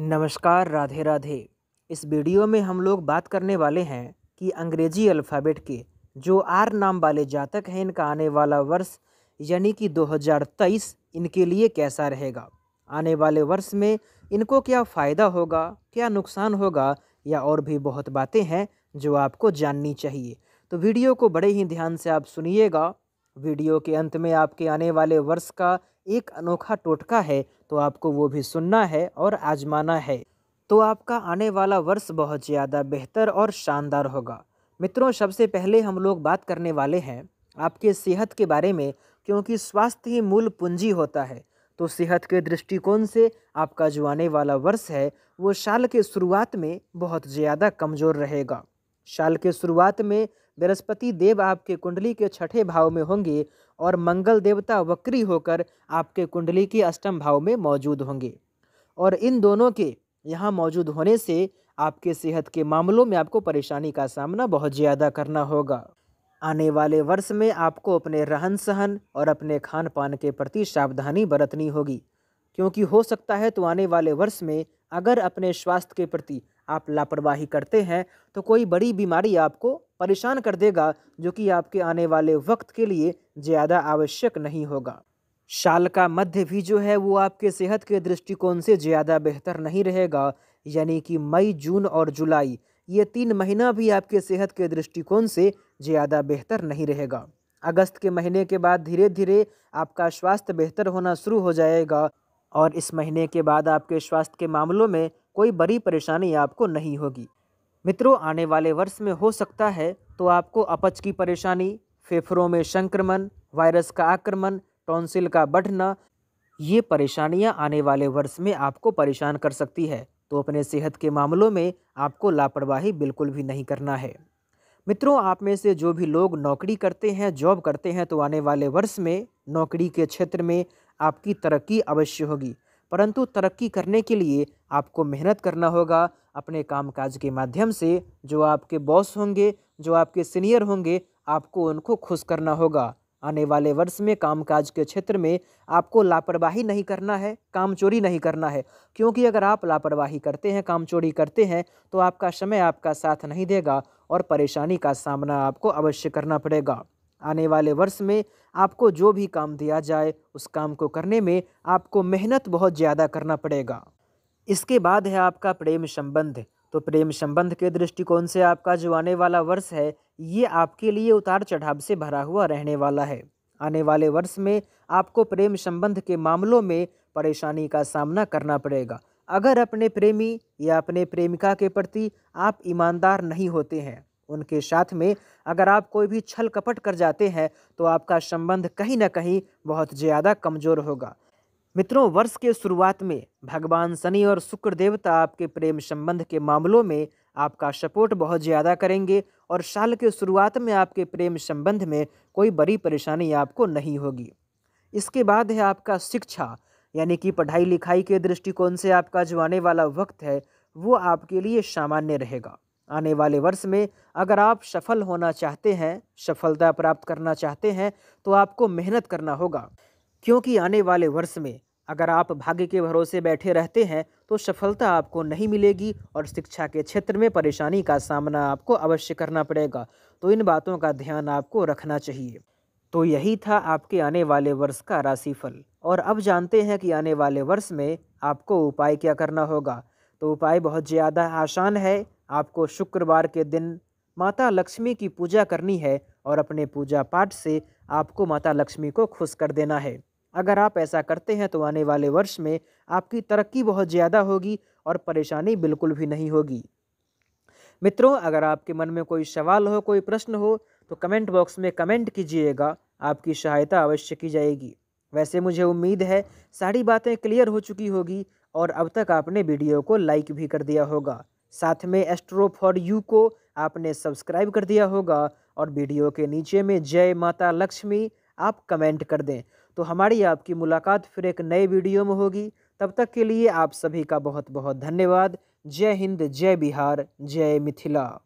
नमस्कार, राधे राधे। इस वीडियो में हम लोग बात करने वाले हैं कि अंग्रेज़ी अल्फ़ाबेट के जो आर नाम वाले जातक हैं, इनका आने वाला वर्ष यानी कि 2023 इनके लिए कैसा रहेगा? आने वाले वर्ष में इनको क्या फ़ायदा होगा, क्या नुकसान होगा, या और भी बहुत बातें हैं जो आपको जाननी चाहिए। तो वीडियो को बड़े ही ध्यान से आप सुनिएगा। वीडियो के अंत में आपके आने वाले वर्ष का एक अनोखा टोटका है तो आपको वो भी सुनना है और आजमाना है। तो आपका आने वाला वर्ष बहुत ज़्यादा बेहतर और शानदार होगा। मित्रों, सबसे पहले हम लोग बात करने वाले हैं आपके सेहत के बारे में, क्योंकि स्वास्थ्य ही मूल पूंजी होता है। तो सेहत के दृष्टिकोण से आपका जो आने वाला वर्ष है, वो साल के शुरुआत में बहुत ज़्यादा कमज़ोर रहेगा। साल के शुरुआत में बृहस्पति देव आपके कुंडली के छठे भाव में होंगे और मंगल देवता वक्री होकर आपके कुंडली के अष्टम भाव में मौजूद होंगे। और इन दोनों के यहाँ मौजूद होने से आपके सेहत के मामलों में आपको परेशानी का सामना बहुत ज़्यादा करना होगा। आने वाले वर्ष में आपको अपने रहन सहन और अपने खान पान के प्रति सावधानी बरतनी होगी। क्योंकि हो सकता है तो आने वाले वर्ष में अगर अपने स्वास्थ्य के प्रति आप लापरवाही करते हैं तो कोई बड़ी बीमारी आपको परेशान कर देगा, जो कि आपके आने वाले वक्त के लिए ज़्यादा आवश्यक नहीं होगा। शाल का मध्य भी जो है, वो आपके सेहत के दृष्टिकोण से ज़्यादा बेहतर नहीं रहेगा, यानी कि मई, जून और जुलाई, ये तीन महीना भी आपके सेहत के दृष्टिकोण से ज़्यादा बेहतर नहीं रहेगा। अगस्त के महीने के बाद धीरे धीरे आपका स्वास्थ्य बेहतर होना शुरू हो जाएगा, और इस महीने के बाद आपके स्वास्थ्य के मामलों में कोई बड़ी परेशानी आपको नहीं होगी। मित्रों, आने वाले वर्ष में हो सकता है तो आपको अपच की परेशानी, फेफड़ों में संक्रमण, वायरस का आक्रमण, टॉन्सिल का बढ़ना, ये परेशानियाँ आने वाले वर्ष में आपको परेशान कर सकती है। तो अपने सेहत के मामलों में आपको लापरवाही बिल्कुल भी नहीं करना है। मित्रों, आप में से जो भी लोग नौकरी करते हैं, जॉब करते हैं तो आने वाले वर्ष में नौकरी के क्षेत्र में आपकी तरक्की अवश्य होगी। परंतु तरक्की करने के लिए आपको मेहनत करना होगा। अपने कामकाज के माध्यम से जो आपके बॉस होंगे, जो आपके सीनियर होंगे, आपको उनको खुश करना होगा। आने वाले वर्ष में कामकाज के क्षेत्र में आपको लापरवाही नहीं करना है, काम चोरी नहीं करना है। क्योंकि अगर आप लापरवाही करते हैं, काम चोरी करते हैं तो आपका समय आपका साथ नहीं देगा और परेशानी का सामना आपको अवश्य करना पड़ेगा। आने वाले वर्ष में आपको जो भी काम दिया जाए, उस काम को करने में आपको मेहनत बहुत ज़्यादा करना पड़ेगा। इसके बाद है आपका प्रेम संबंध। तो प्रेम संबंध के दृष्टिकोण से आपका जो आने वाला वर्ष है, ये आपके लिए उतार चढ़ाव से भरा हुआ रहने वाला है। आने वाले वर्ष में आपको प्रेम संबंध के मामलों में परेशानी का सामना करना पड़ेगा। अगर अपने प्रेमी या अपने प्रेमिका के प्रति आप ईमानदार नहीं होते हैं उनके साथ में अगर आप कोई भी छल कपट कर जाते हैं तो आपका संबंध कहीं ना कहीं बहुत ज़्यादा कमज़ोर होगा। मित्रों, वर्ष के शुरुआत में भगवान शनि और शुक्र देवता आपके प्रेम संबंध के मामलों में आपका सपोर्ट बहुत ज़्यादा करेंगे और साल के शुरुआत में आपके प्रेम संबंध में कोई बड़ी परेशानी आपको नहीं होगी। इसके बाद है आपका शिक्षा, यानी कि पढ़ाई लिखाई के दृष्टिकोण से आपका जो आने वाला वक्त है, वो आपके लिए सामान्य रहेगा। आने वाले वर्ष में अगर आप सफल होना चाहते हैं, सफलता प्राप्त करना चाहते हैं तो आपको मेहनत करना होगा। क्योंकि आने वाले वर्ष में अगर आप भाग्य के भरोसे बैठे रहते हैं तो सफलता आपको नहीं मिलेगी और शिक्षा के क्षेत्र में परेशानी का सामना आपको अवश्य करना पड़ेगा। तो इन बातों का ध्यान आपको रखना चाहिए। तो यही था आपके आने वाले वर्ष का राशिफल। और अब जानते हैं कि आने वाले वर्ष में आपको उपाय क्या करना होगा। तो उपाय बहुत ज़्यादा आसान है। आपको शुक्रवार के दिन माता लक्ष्मी की पूजा करनी है और अपने पूजा पाठ से आपको माता लक्ष्मी को खुश कर देना है। अगर आप ऐसा करते हैं तो आने वाले वर्ष में आपकी तरक्की बहुत ज़्यादा होगी और परेशानी बिल्कुल भी नहीं होगी। मित्रों, अगर आपके मन में कोई सवाल हो, कोई प्रश्न हो तो कमेंट बॉक्स में कमेंट कीजिएगा, आपकी सहायता अवश्य की जाएगी। वैसे मुझे उम्मीद है सारी बातें क्लियर हो चुकी होगी और अब तक आपने वीडियो को लाइक भी कर दिया होगा। साथ में एस्ट्रो फॉर यू को आपने सब्सक्राइब कर दिया होगा और वीडियो के नीचे में जय माता लक्ष्मी आप कमेंट कर दें। तो हमारी आपकी मुलाकात फिर एक नए वीडियो में होगी। तब तक के लिए आप सभी का बहुत बहुत धन्यवाद। जय हिंद, जय बिहार, जय मिथिला।